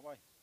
লাভ দে হবাই